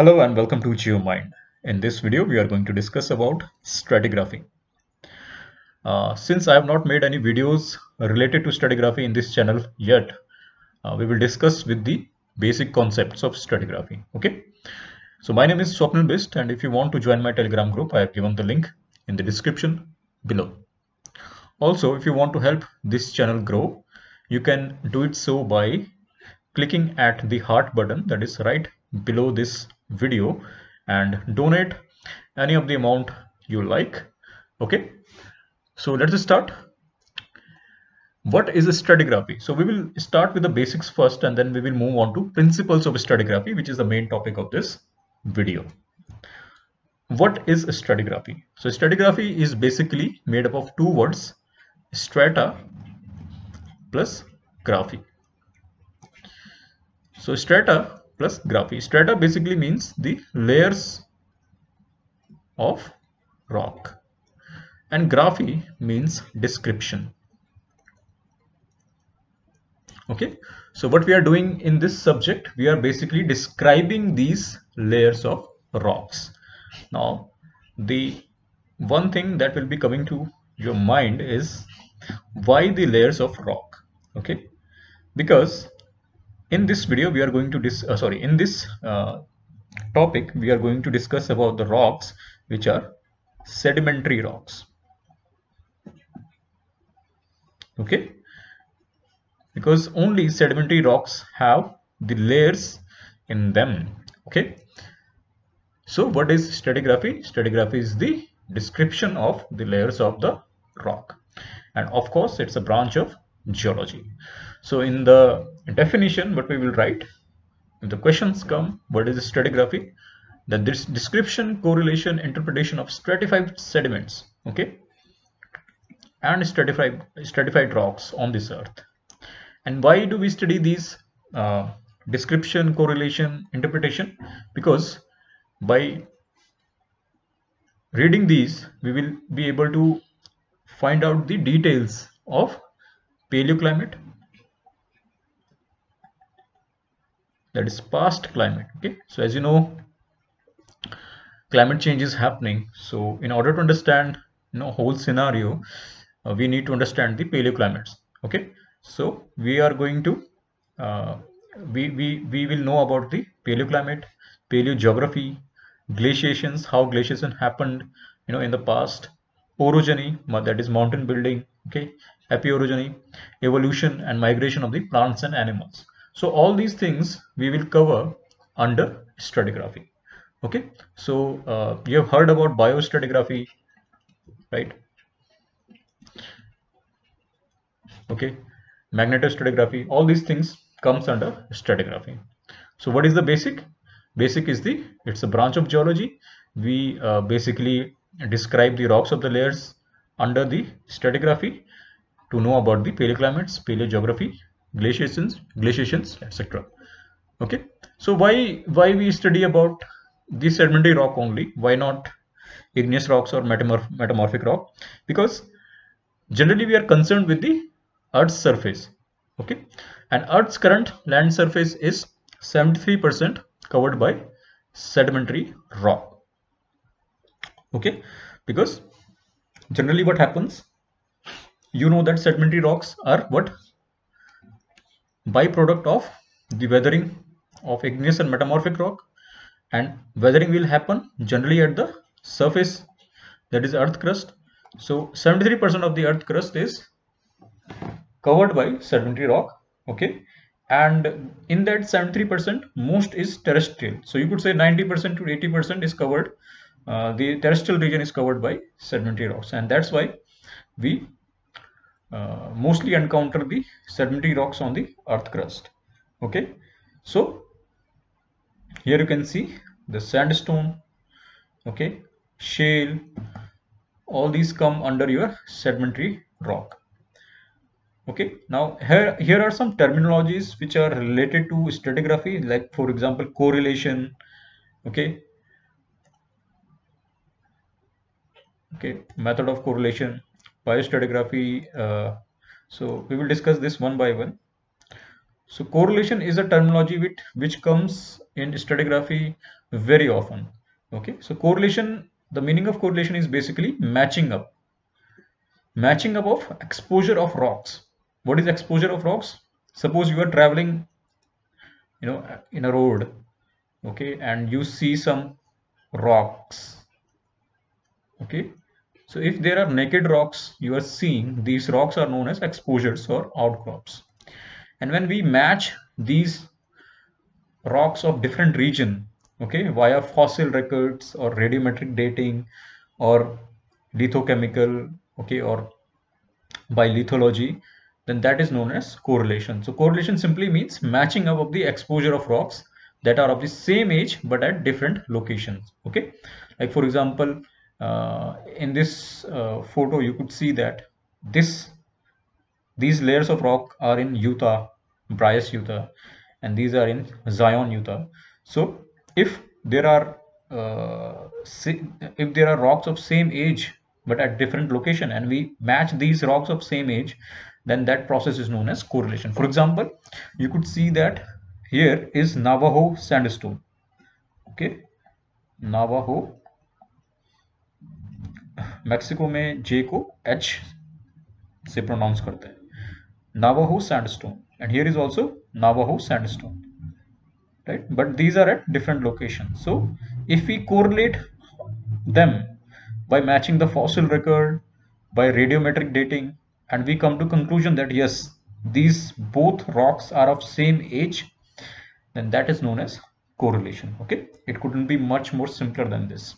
Hello and welcome to GeoMind. In this video, we are going to discuss about stratigraphy. Uh, since I have not made any videos related to stratigraphy in this channel yet, uh, we will discuss with the basic concepts of stratigraphy. Okay. So my name is Swapnil Bist and if you want to join my telegram group, I have given the link in the description below. Also, if you want to help this channel grow, you can do it so by clicking at the heart button that is right below this video and donate any of the amount you like okay? So let's start. What is a stratigraphy? So we will start with the basics first and then we will move on to principles of stratigraphy which is the main topic of this video. What is stratigraphy? So stratigraphy is basically made up of two words strata plus graphy. So strata plus graphy. Strata basically means the layers of rock and graphy means description. Okay, so what we are doing in this subject, we are basically describing these layers of rocks. Now, the one thing that will be coming to your mind is why the layers of rock okay because in this video we are going to dis uh, sorry in this uh, topic we are going to discuss about the rocks which are sedimentary rocks. Okay? Because only sedimentary rocks have the layers in them. Okay? So what is stratigraphy? Stratigraphy is the description of the layers of the rock. And of course it's a branch of geology so in the definition, what we will write, if the questions come, what is stratigraphy? The this description, correlation, interpretation of stratified sediments, okay, and stratified stratified rocks on this earth. And why do we study these uh, description, correlation, interpretation? Because by reading these, we will be able to find out the details of paleoclimate, that is past climate okay? So as you know climate change is happening. So in order to understand you know whole scenario uh, we need to understand the paleoclimates okay? So we are going to uh, we, we we will know about the paleoclimate paleogeography glaciations how glaciation happened you know in the past orogeny that is mountain building okay? Epeirogeny evolution and migration of the plants and animals so all these things we will cover under stratigraphy. Okay, so uh, you have heard about biostratigraphy, right? Okay, magnetostratigraphy, all these things comes under stratigraphy. So what is the basic? Basic is the, it's a branch of geology. We uh, basically describe the rocks of the layers under the stratigraphy to know about the paleoclimates, paleogeography, glaciations glaciations etc okay? So why why we study about this sedimentary rock only? Why not igneous rocks or metamorph metamorphic rock? Because generally we are concerned with the earth's surface. Okay? And earth's current land surface is 73% covered by sedimentary rock. Okay? Because generally what happens? You know that sedimentary rocks are what byproduct of the weathering of igneous and metamorphic rock and weathering will happen generally at the surface that is earth crust. So 73% of the earth crust is covered by sedimentary rock okay? And in that 73% most is terrestrial. So you could say 90% to 80% is covered uh, the terrestrial region is covered by sedimentary rocks and that's why we uh, mostly encounter the sedimentary rocks on the earth crust. Okay? So here you can see the sandstone okay shale all these come under your sedimentary rock. Okay? Now here here are some terminologies which are related to stratigraphy like for example correlation okay okay method of correlation biostratigraphy uh, so we will discuss this one by one so correlation is a terminology which, which comes in stratigraphy very often. Okay, so correlation, the meaning of correlation is basically matching up. Matching up of exposure of rocks. What is exposure of rocks? Suppose you are traveling, you know, in a road, okay, and you see some rocks. Okay, so if there are naked rocks you are seeing, these rocks are known as exposures or outcrops. And when we match these rocks of different region okay via fossil records or radiometric dating or lithochemical okay or by lithology then that is known as correlation. So correlation simply means matching up of the exposure of rocks that are of the same age but at different locations okay. Like for example uh, in this uh, photo you could see that this these layers of rock are in Utah, Bryce, Utah, and these are in Zion, Utah. So if there are uh, if there are rocks of same age but at different location and we match these rocks of same age then that process is known as correlation. For example you could see that here is Navajo sandstone. Okay? Navajo Mexico में J को H से pronounce करते हैं Navajo sandstone and here is also Navajo sandstone right but these are at different locations so if we correlate them by matching the fossil record by radiometric dating and we come to conclusion that yes these both rocks are of same age then that is known as correlation okay it couldn't be much more simpler than this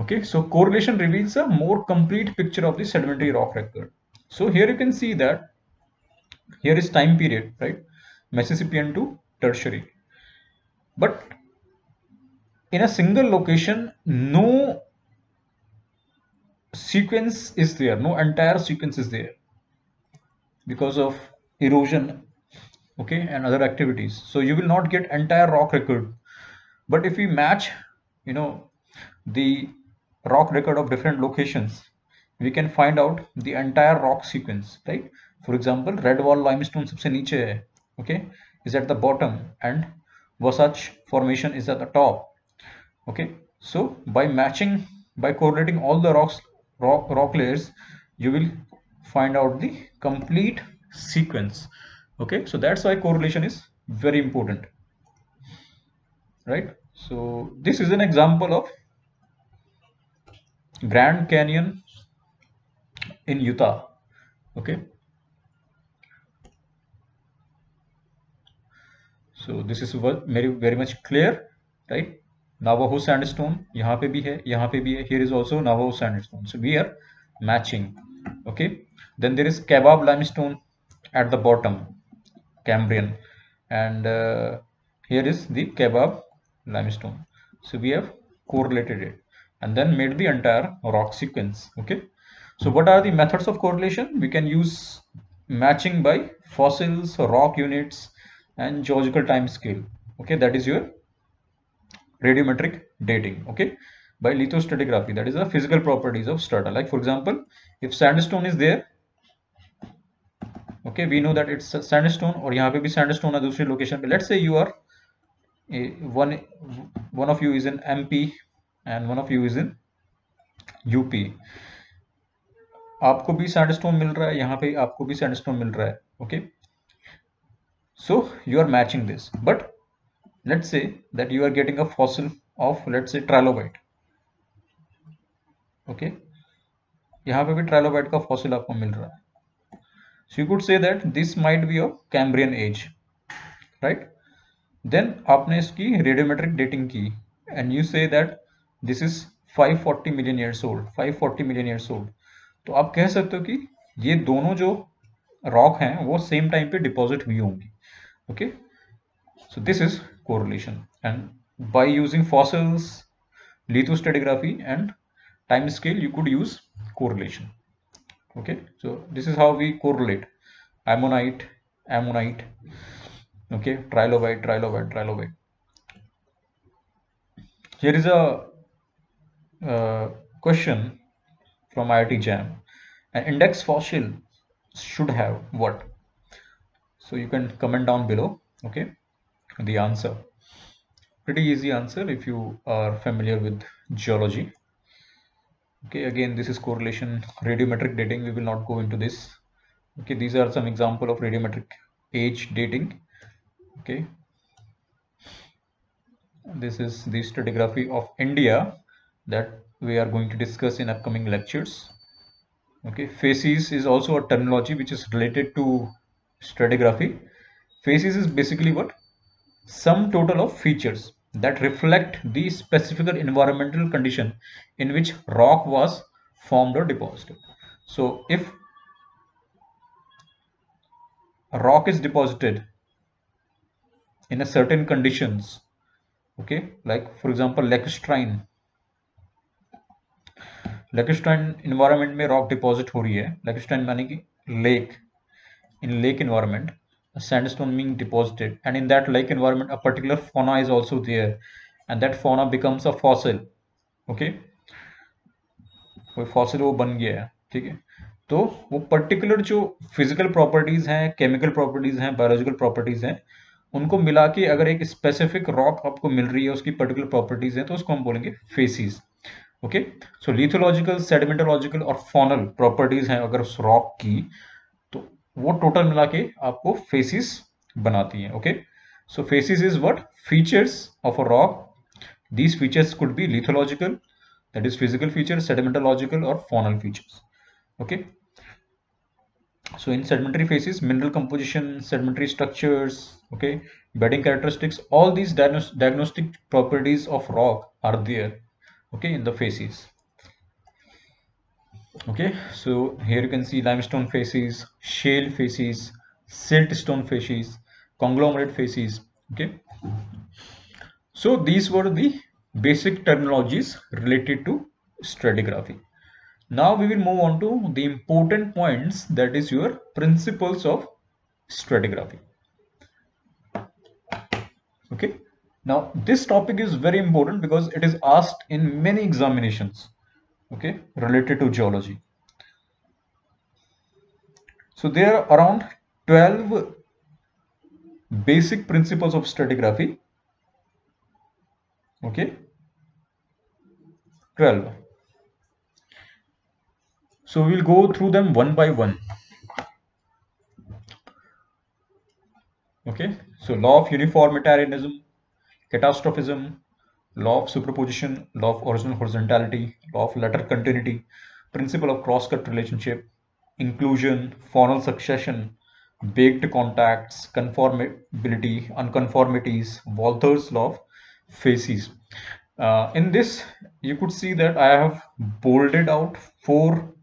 okay so correlation reveals a more complete picture of the sedimentary rock record so here you can see that here is time period, right? Mississippian to tertiary. But in a single location, no sequence is there, no entire sequence is there because of erosion okay and other activities so you will not get entire rock record but if we match you know the rock record of different locations we can find out the entire rock sequence right? For example Redwall limestone सबसे okay? Is at the bottom and Wasatch formation is at the top okay? So by matching by correlating all the rocks rock, rock layers you will find out the complete sequence okay? So that's why correlation is very important right? So this is an example of Grand Canyon in Utah. Okay. So this is very very much clear, right? Navajo sandstone यहाँ here is also Navajo sandstone. So we are matching. Okay. Then there is Kaibab limestone at the bottom Cambrian. And uh, here is the Kaibab limestone. So we have correlated it and then made the entire rock sequence okay? So what are the methods of correlation? We can use matching by fossils rock units and geological time scale okay? That is your radiometric dating okay? By lithostratigraphy that is the physical properties of strata. Like for example if sandstone is there okay we know that it's sandstone or yahan pe bhi sandstone hai dusri location pe. Let's say you are a, one one of you is an mp and one of you is in UP आपको भी sandstone मिल रहा है, यहाँ पे आपको भी sandstone मिल रहा है okay so you are matching this but let say that you are getting a fossil of let say trilobite okay यहाँ पे भी ट्रेलोबाइट का फॉसिल आपको मिल रहा है। So you could say that this might be your Cambrian age right then आपने इसकी रेडियोमेट्रिक डेटिंग की and you say that this is 540 million years old 540 million years old तो आप कह सकते हो कि ये दोनों जो रॉक हैं, वो सेम टाइम पे डिपॉजिट हुई होंगी। Okay so this is correlation and by using fossils lithostratigraphy and time scale you could use correlation okay so this is how we correlate ammonite ammonite okay trilobite trilobite trilobite here is a Uh, question from IIT JAM. An index fossil should have what? so you can comment down below okay? The answer. Pretty easy answer if you are familiar with geology. Okay again this is correlation radiometric dating. We will not go into this. Okay these are some example of radiometric age dating. Okay. This is the stratigraphy of India that we are going to discuss in upcoming lectures. Okay facies is also a terminology which is related to stratigraphy. Facies is basically what? Sum total of features that reflect the specific environmental condition in which rock was formed or deposited. So if a rock is deposited in a certain conditions okay like for example lacustrine lacustrine environment में rock deposit हो रही है। Lacustrine मानी कि lake in lake environment, a sandstone being deposited. And in that lake environment, a particular fauna is also there. And that fauna becomes a fossil. Okay? कोई fossil वो बन गया है। ठीक है? तो वो पर्टिकुलर जो फ़िज़िकल प्रॉपर्टीज़ हैं केमिकल प्रॉपर्टीज़ हैं बायोलॉजिकल प्रॉपर्टीज़ हैं, उनको मिला के अगर एक स्पेसिफिक रॉक आपको मिल रही है, उसकी पर्टिकुलर प्रॉपर्टीज़ हैं तो उसको हम बोलेंगे facies okay so lithological sedimentological और फॉनल प्रॉपर्टीज़ हैं अगर उस रॉक की तो वो टोटल मिला के आपको फेसिस बनाती हैं okay so facies is what features of a rock these features could be lithological that is physical features sedimentological or faunal features okay so in sedimentary phases mineral composition sedimentary structures okay bedding characteristics all these diagnostic properties of rock are there okay in the facies okay so here you can see limestone facies shale facies siltstone facies conglomerate facies okay so these were the basic terminologies related to stratigraphy. Now we will move on to the important points that is your principles of stratigraphy. Okay. Now this topic is very important because it is asked in many examinations okay related to geology. So there are around 12 basic principles of stratigraphy okay 12 so we'll go through them one by one okay so law of uniformitarianism catastrophism law of superposition law of original horizontality law of lateral continuity principle of cross-cut relationship inclusion faunal succession baked contacts conformability unconformities walther's law of facies. Uh, in this, you could see that I have bolded out four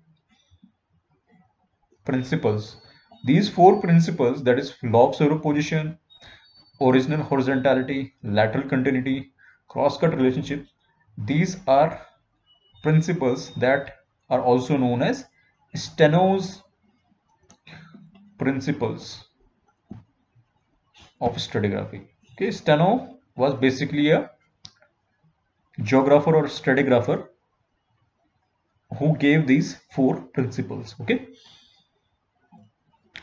principles. These four principles, that is law of superposition, original horizontality, lateral continuity, cross-cut relationship, these are principles that are also known as Steno's principles of stratigraphy. Okay, Steno was basically a geographer or stratigrapher who gave these four principles. Okay.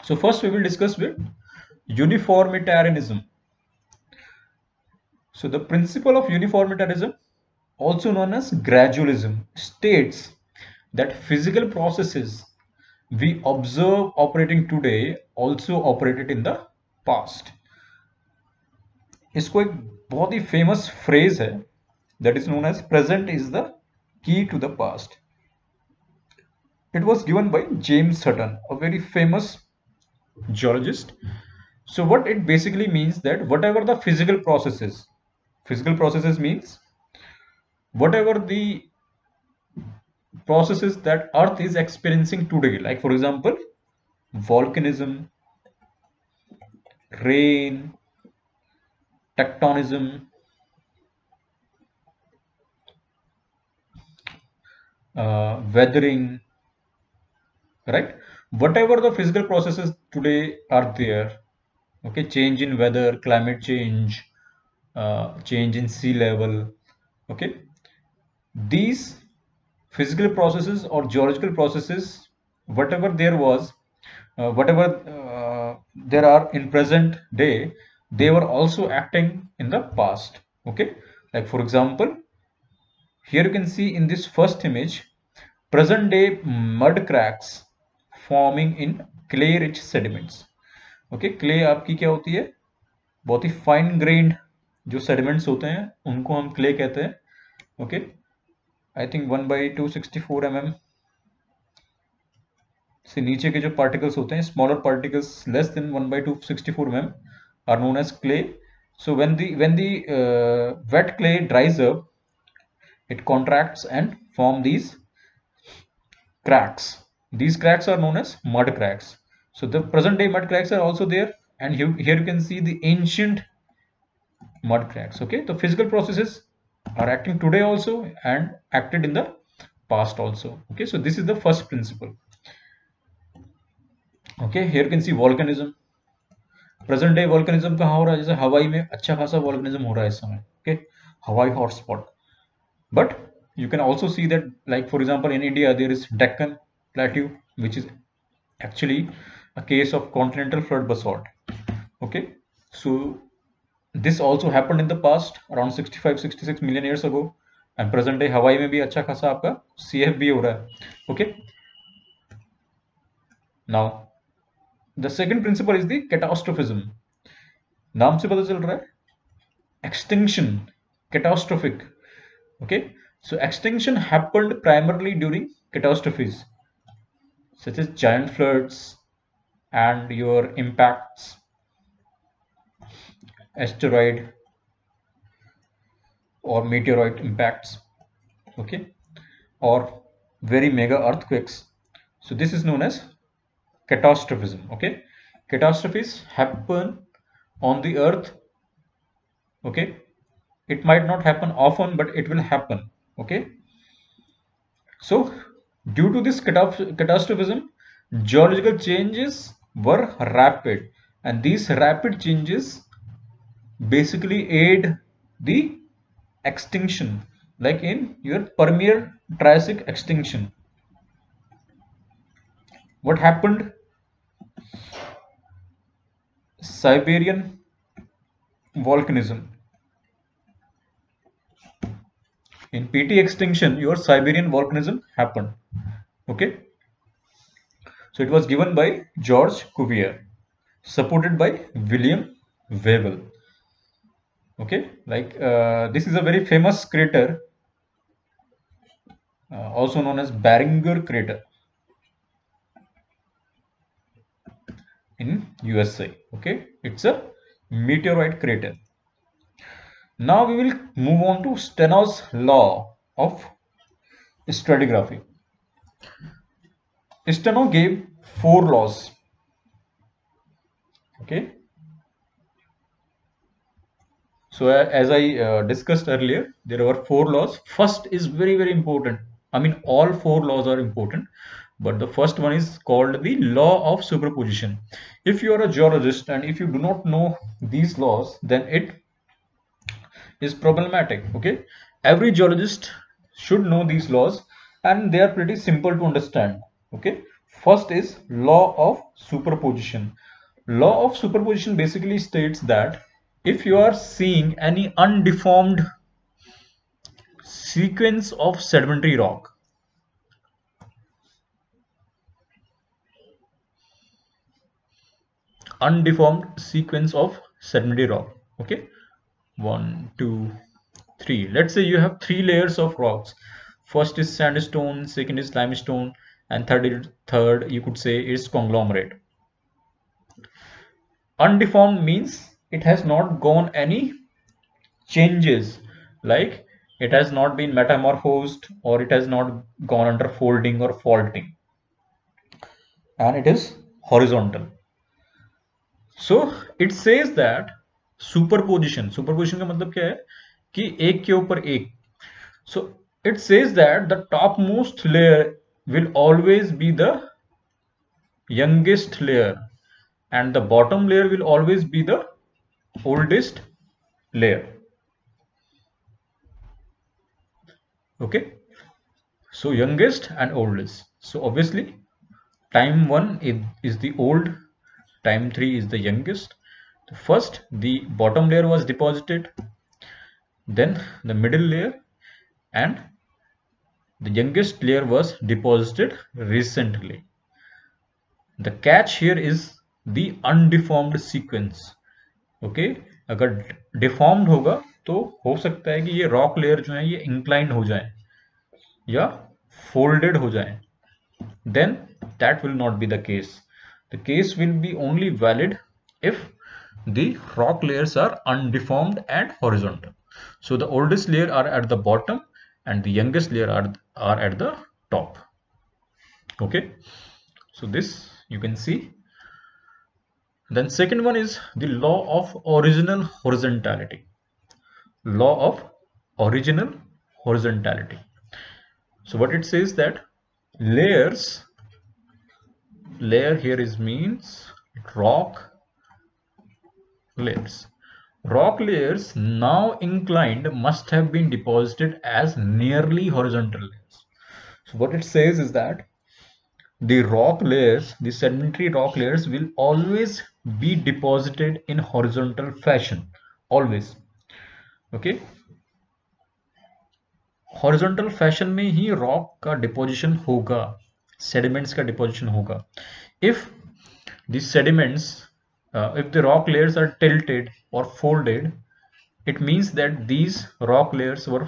So first we will discuss with uniformitarianism so the principle of uniformitarianism also known as gradualism states that physical processes we observe operating today also operated in the past इसको एक बहुत ही famous phrase है that is known as present is the key to the past it was given by James Sutton a very famous geologist so what it basically means that whatever the physical processes physical processes means whatever the processes that earth is experiencing today like for example volcanism rain tectonism, uh, weathering, right? Whatever the physical processes today are there, okay, change in weather, climate change, uh, change in sea level, okay, these physical processes or geological processes, whatever there was, uh, whatever uh, uh, there are in present day they were also acting in the past okay like for example here you can see in this first image present day mud cracks forming in clay rich sediments okay clay आपकी क्या होती है बहुत ही fine grand जो sediments होते हैं, उनको हम क्ले कहते हैं okay I think one by two sixty से नीचे के जो पार्टिकल्स होते हैं smaller particles less than one by two sixty four M are known as clay so when the when the wet clay dries up it contract and form these cracks these cracks are known as mud cracks so the present day mud cracks are also there and here you can see the ancient mud cracks. Okay, the physical processes are acting today also and acted in the past also. Okay, so this is the first principle. Okay, here you can see volcanism present day वॉल्कनिज्म कहाँ हो रहा है जैसे हवाई में अच्छा खासा वॉल्कनिज्म हो रहा है इस समय ओके हवाई hotspot but you can also see that like for example in india there is deccan plateau which is actually a case of continental flood basalt okay so this also happened in the past around 65 66 million years ago and present day हवाई में भी अच्छा खासा आपका cf भी हो रहा है okay now the second principal is the कैटास्ट्रोफिज्म नाम से पता चल रहा है extinction catastrophic okay so extinction happened primarily during catastrophes such as giant floods and your impacts asteroid or meteoroid impacts okay or very mega earthquakes. So this is known as catastrophism okay. Catastrophes happen on the earth okay. It might not happen often but it will happen okay. So due to this catastrophism geological changes were rapid and these rapid changes basically aid the extinction like in your Permian Triassic extinction. What happened? Siberian volcanism. In PT extinction your Siberian volcanism happened. Okay? So it was given by George Cuvier supported by William Wavell okay like uh, this is a very famous crater uh, also known as Barringer crater in USA. Okay, it's a meteorite crater. Now we will move on to Steno's law of stratigraphy. Steno gave four laws. Okay. So as I uh, discussed earlier, there are four laws. First is very very important. I mean all four laws are important but the first one is called the law of superposition if you are a geologist and if you do not know these laws then it is problematic okay every geologist should know these laws and they are pretty simple to understand okay first is law of superposition law of superposition basically states that if you are seeing any undeformed sequence of sedimentary rock undeformed sequence of sedimentary rock okay? One two three. Let's say you have three layers of rocks. First is sandstone second is limestone and third third you could say is conglomerate. Undeformed means it has not gone any changes like it has not been metamorphosed or it has not gone under folding or faulting and it is horizontal so it says that superposition superposition का मतलब क्या है कि एक के ऊपर एक so it says that the top most layer will always be the youngest layer and the bottom layer will always be the oldest layer. Okay? So youngest and oldest. So obviously time one is, is the old time 3 is the youngest. First the bottom layer was deposited then the middle layer and the youngest layer was deposited recently. The catch here is the undeformed sequence okay अगर deformed होगा तो हो सकता है कि ये rock layer जो है, ये इंक्लाइंड हो जाए, या फोल्डेड हो जाए. Then that will not be the case the case will be only valid if the rock layers are undeformed and horizontal so the oldest layer are at the bottom and the youngest layer are are at the top okay so this you can see then second one is the law of original horizontality. Law of original horizontality. So what it says that layers layer here is means rock layers. Rock layers now inclined must have been deposited as nearly horizontal layers. So what it says is that the rock layers the sedimentary rock layers will always be deposited in horizontal fashion always okay horizontal fashion में ही rock का deposition होगा sediments का deposition होगा if the sediments if the rock layers are tilted or folded it means that these rock layers were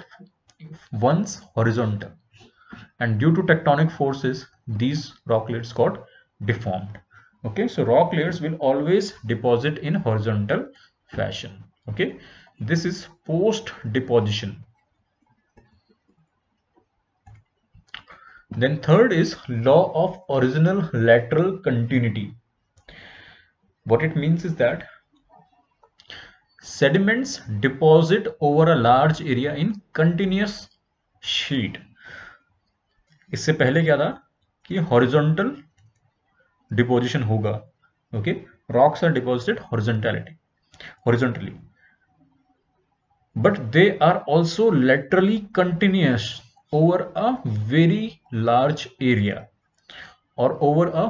once horizontal and due to tectonic forces these rock layers got deformed okay so rock layers will always deposit in horizontal fashion okay this is post deposition then third is law of original lateral continuity what it means is that sediments deposit over a large area in continuous sheet इससे पहले क्या था कि horizontal deposition होगा okay rocks are deposited हॉरिजॉन्टैलिटी horizontally but they are also laterally continuous over a very large area or over a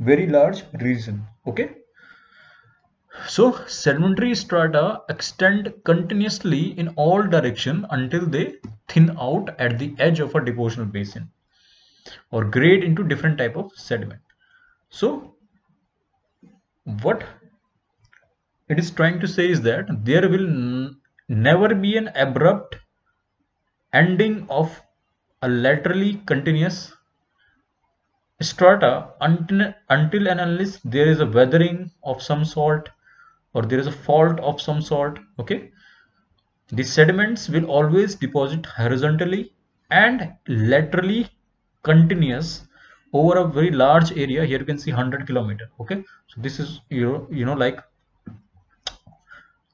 very large region okay so sedimentary strata extend continuously in all direction until they thin out at the edge of a depositional basin or grade into different type of sediment. So what it is trying to say is that there will never be an abrupt ending of a laterally continuous strata until, until and unless there is a weathering of some sort or there is a fault of some sort okay? The sediments will always deposit horizontally and laterally continuous over a very large area here you can see 100 kilometer okay so this is you know you know like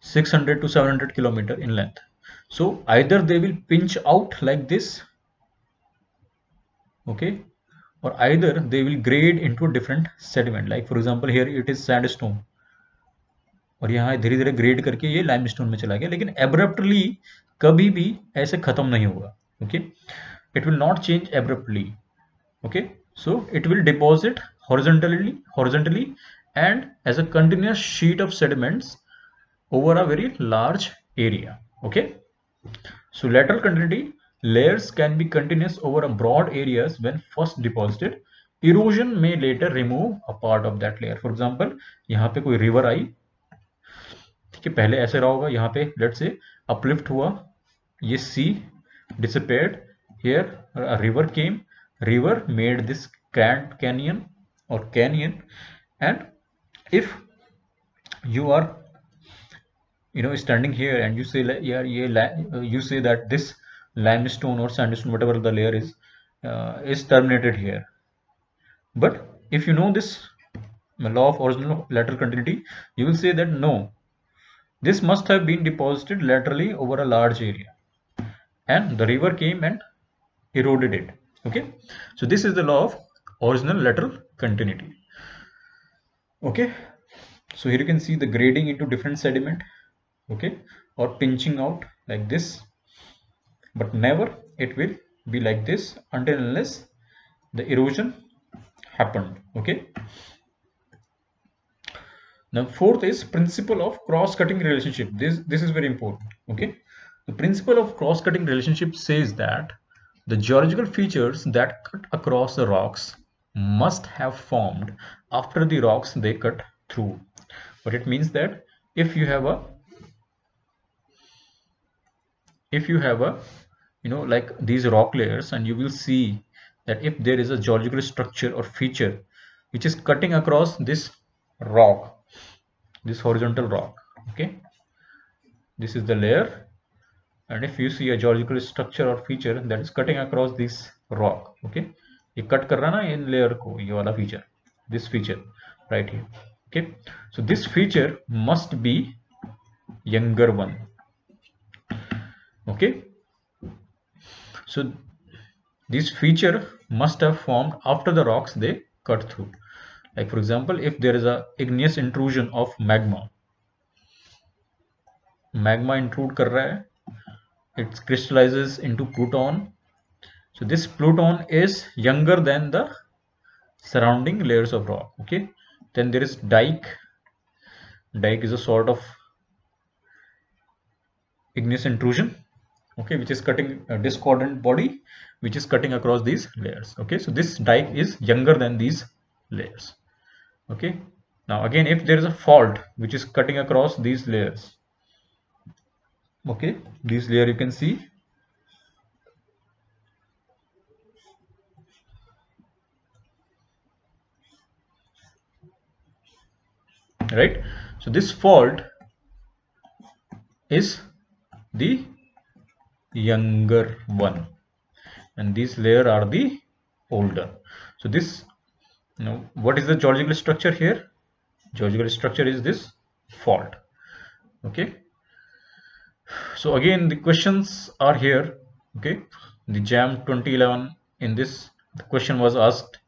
600 to 700 kilometer in length so either they will pinch out like this okay or either they will grade into a different sediment like for example here it is sandstone और यहाँ धीरे धीरे grade करके ये limestone में चला गया लेकिन एब्रप्टली कभी भी ऐसे खत्म नहीं होगा okay it will not change abruptly okay so it will deposit horizontally horizontally and as a continuous sheet of sediments over a very large area okay so lateral continuity layers can be continuous over a broad areas when first deposited erosion may later remove a part of that layer for example यहाँ पे कोई river आई ठीक है पहले ऐसे रहा होगा यहाँ पे लेट से अपलिफ्ट हुआ ये सी here a river came. River made this grand canyon or canyon. And if you are you know standing here and you say yeah, yeah you say that this limestone or sandstone whatever the layer is uh, is terminated here. But if you know this law of original lateral continuity you will say that no this must have been deposited laterally over a large area. And the river came and eroded it. Okay. So this is the law of original lateral continuity. Okay. So here you can see the grading into different sediment. Okay. Or pinching out like this. But never it will be like this until unless the erosion happened. Okay. now fourth is principle of cross-cutting relationship this this is very important okay the principle of cross-cutting relationship says that the geological features that cut across the rocks must have formed after the rocks they cut through. But it means that if you have a if you have a you know like these rock layers and you will see that if there is a geological structure or feature which is cutting across this rock this horizontal rock okay? This is the layer and if you see a geological structure or feature that is cutting across this rock okay ये cut कर रहा ना in layer को ये वाला feature this feature right here okay so this feature must be younger one okay so this feature must have formed after the rocks they cut through like for example if there is a igneous intrusion of magma magma intrude kar raha hai it crystallizes into pluton. So this pluton is younger than the surrounding layers of rock okay? Then there is dike. Dike is a sort of igneous intrusion okay which is cutting a discordant body which is cutting across these layers okay? So this dike is younger than these layers okay? Now again if there is a fault which is cutting across these layers okay this layer you can see. Right? So this fault is the younger one and these layer are the older. So this you know what is the geological structure here? Geological structure is this fault. Okay so again the questions are here okay? The jam 2011 in this the question was asked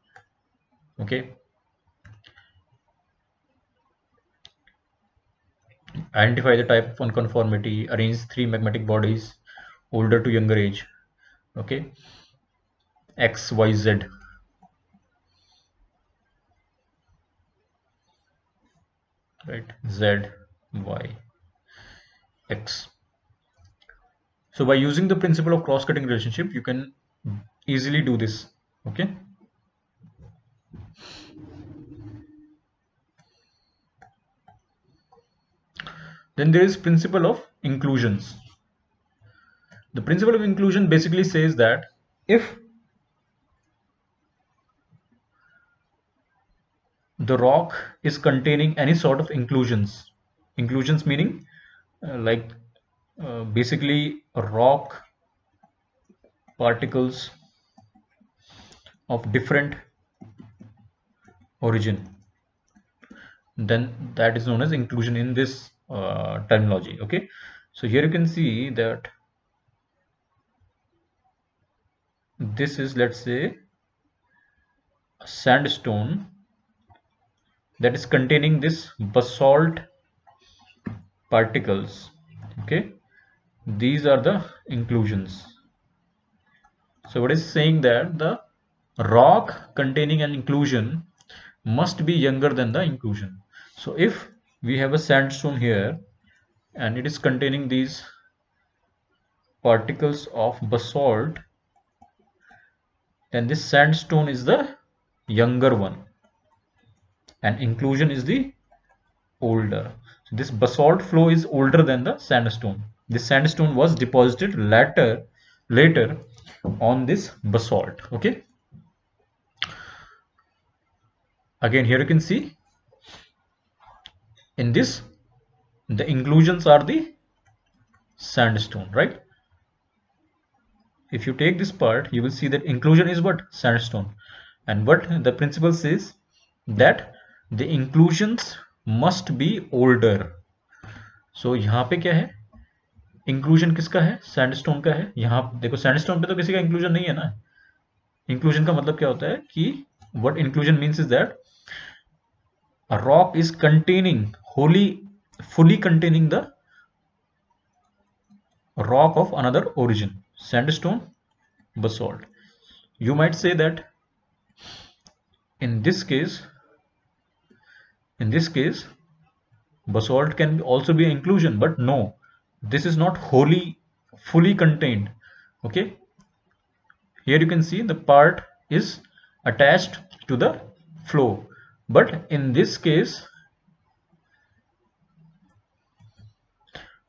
okay? Identify the type of unconformity arrange three magmatic bodies older to younger age okay? X y z. Right? Z y. X so by using the principle of cross-cutting relationship you can easily do this okay Then there is principle of inclusions. The principle of inclusion basically says that if the rock is containing any sort of inclusions, inclusions meaning uh, like uh, basically rock particles of different origin. Then that is known as inclusion in this uh, terminology okay? So here you can see that this is let's say sandstone that is containing this basalt particles okay these are the inclusions. So what is saying that the rock containing an inclusion must be younger than the inclusion. So if we have a sandstone here and it is containing these particles of basalt then this sandstone is the younger one and inclusion is the older. So this basalt flow is older than the sandstone this sandstone was deposited later later on this basalt okay again here you can see in this the inclusions are the sandstone right if you take this part you will see that inclusion is what sandstone and what the principle says that the inclusions must be older so यहाँ पे क्या है inclusion किसका है? Sandstone का है। यहाँ देखो सैंडस्टोन पे तो किसी का इंक्लूजन नहीं है ना? इंक्लूजन का मतलब क्या होता है कि what inclusion means is that rock is containing wholly fully containing the rock of another origin sandstone basalt you might say that in this case in this case basalt can also be inclusion but no this is not wholly fully contained okay? Here you can see the part is attached to the flow. But in this case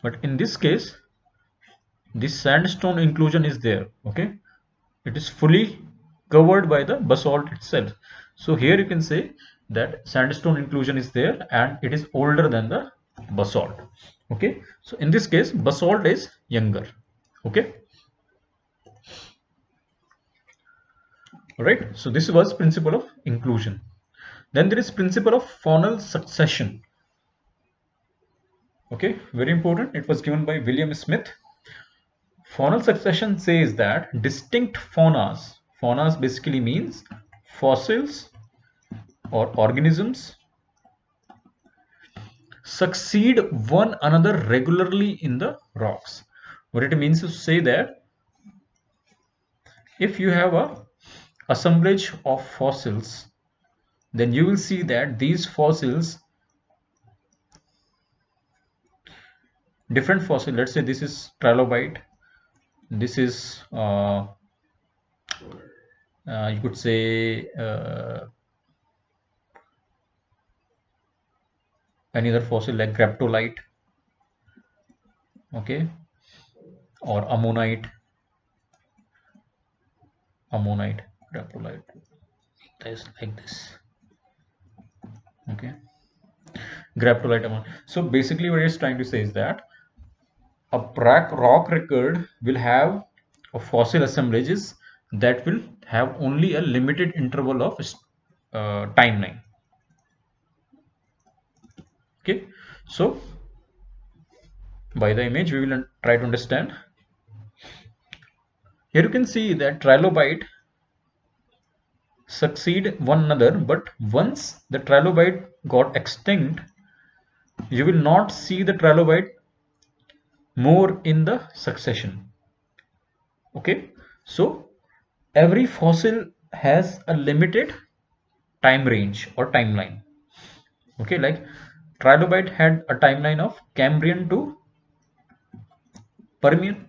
but in this case this sandstone inclusion is there okay? It is fully covered by the basalt itself. So here you can say that sandstone inclusion is there and it is older than the basalt okay? So in this case basalt is younger. Okay? All right so this was principle of inclusion. Then there is principle of faunal succession. Okay? Very important. It was given by william smith. Faunal succession says that distinct faunas faunas basically means fossils or organisms succeed one another regularly in the rocks. What it means to say that if you have a assemblage of fossils then you will see that these fossils different fossil let's say this is trilobite this is uh, uh, you could say uh, any other fossil like graptolite okay or ammonite ammonite graptolite. Is like this. Okay. Graptolite ammonite so basically what it's trying to say is that a rock record will have a fossil assemblages that will have only a limited interval of uh, timeline okay. So by the image we will try to understand. Here you can see that trilobite succeed one another but once the trilobite got extinct you will not see the trilobite more in the succession. Okay. So every fossil has a limited time range or timeline. Okay like Trilobite had a timeline of Cambrian to Permian,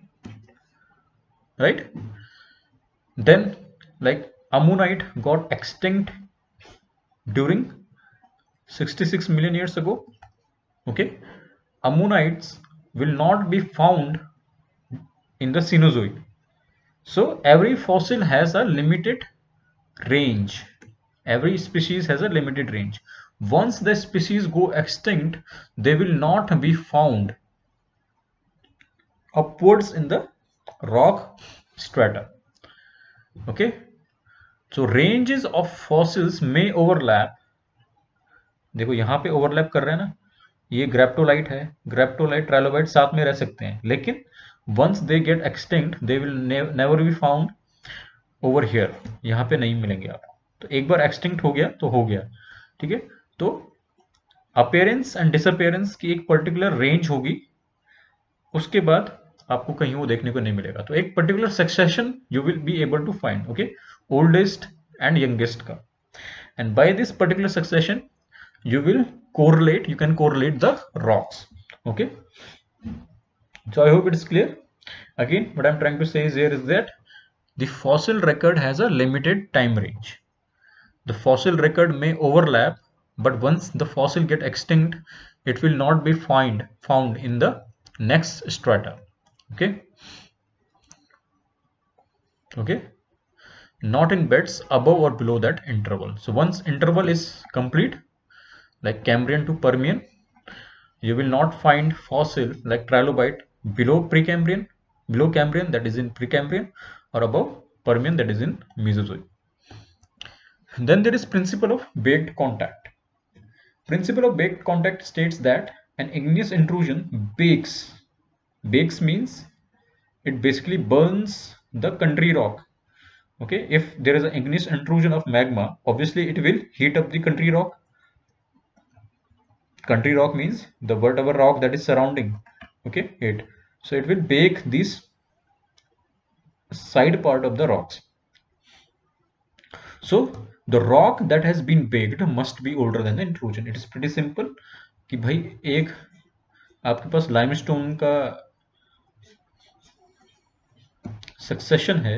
right? Then, like Ammonite got extinct during 66 million years ago. Okay, Ammonites will not be found in the Cenozoic. So every fossil has a limited range. Every species has a limited range once the species go extinct, they will not be found upwards in the rock strata. Okay? So, ranges of fossils may overlap. देखो, यहाँ पे overlap कर रहे हैं ना? ये ग्रेप्टोलाइट है। ग्रेप्टोलाइट trilobite साथ में रह सकते हैं। लेकिन once they get extinct they will never be found over here यहाँ पे नहीं मिलेंगे आप। तो एक बार एक्सटिंक्ट हो गया तो हो गया। ठीक है? तो अपेयरेंस एंड डिसअपेयरेंस की एक पर्टिकुलर रेंज होगी। उसके बाद आपको कहीं वो देखने को नहीं मिलेगा। तो एक particular succession you will be able to find okay oldest and youngest का। And by this particular succession you will correlate you can correlate the rocks okay so I hope it's clear again what am trying to say is is that the fossil record has a limited time range the fossil record में overlap but once the fossil get extinct it will not be find found in the next strata. Okay? Okay? Not in beds above or below that interval. So once interval is complete like cambrian to permian you will not find fossil like trilobite below precambrian below cambrian that is in precambrian or above permian that is in mesozoic. Then there is principle of baked contact Principle of baked contact states that an igneous intrusion bakes. Bakes means it basically burns the country rock. Okay, if there is an igneous intrusion of magma, obviously it will heat up the country rock. Country rock means the whatever rock that is surrounding. Okay, it. So it will bake this side part of the rocks. So the rock that has been baked must be older than the intrusion. It is pretty simple. कि भाई एक आपके पास limestone का succession है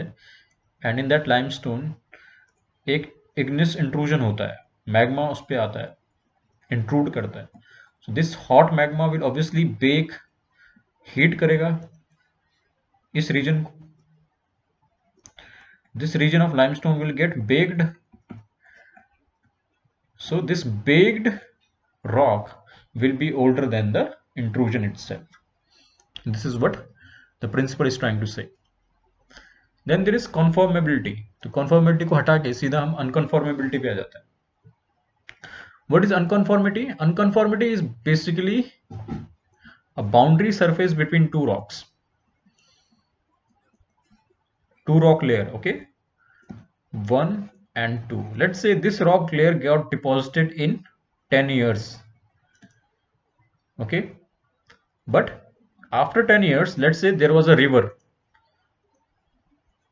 and in that limestone एक igneous intrusion होता है मैग्मा उस पर आता है इंट्रूड करता है so this hot magma will obviously bake heat करेगा इस रीजन को this region of limestone will get baked so this baked rock will be older than the intrusion itself this is what the principle is trying to say then there is conformability तो conformability को हटा के सीधा हम unconformability पे आ जाते हैं what is unconformity unconformity is basically a boundary surface between two rocks two rock layer okay one and two let's say this rock layer got deposited in 10 years okay but after 10 years let's say there was a river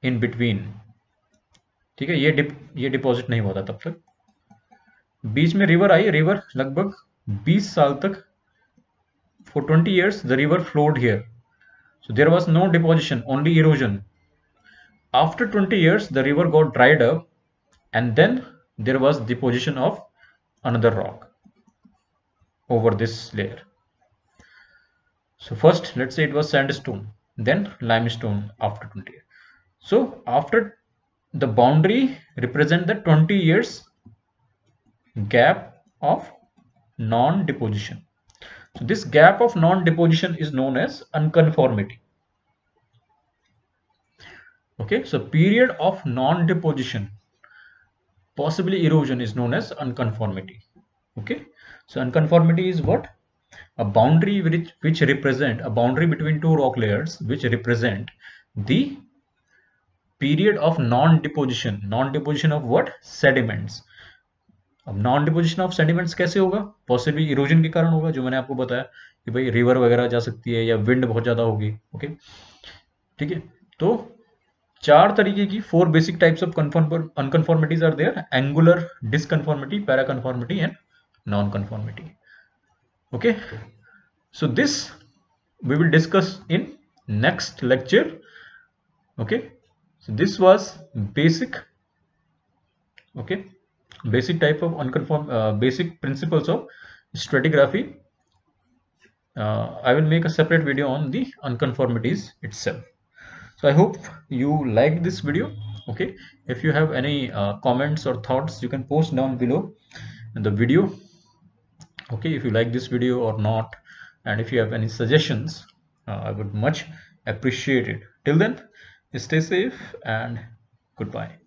in between ठीक है ये dip ये deposit नहीं हुआ था तब तक बीच में रिवर आई रिवर लगभग 20 साल तक for 20 years the river flowed here so there was no deposition only erosion after 20 years the river got dried up and then there was deposition of another rock over this layer. So first let's say it was sandstone then limestone after 20 years. So after the boundary represent the 20 years gap of non-deposition. So this gap of non-deposition is known as unconformity. Okay so period of non-deposition possibly erosion is known as unconformity okay so unconformity is what a boundary which which represent a boundary between two rock layers which represent the period of non-deposition non-deposition of what sediments अब non deposition of sediments कैसे होगा possibly erosion के कारण होगा जो मैंने आपको बताया कि भाई रिवर वगैरह जा सकती है या विंड बहुत ज़्यादा होगी ओके ठीक है तो चार तरीके की four basic types of अनकन्फॉर्मिटीज are there angular डिसकन्फॉर्मिटी पैराकन्फॉर्मिटी and non conformity okay so this we will discuss in next lecture okay so this was basic okay basic type of unconform uh, basic principles of stratigraphy uh, i will make a separate video on the unconformities itself so i hope you liked this video okay? If you have any uh, comments or thoughts you can post down below in the video okay? If you like this video or not and if you have any suggestions uh, i would much appreciate it. Till then stay safe and goodbye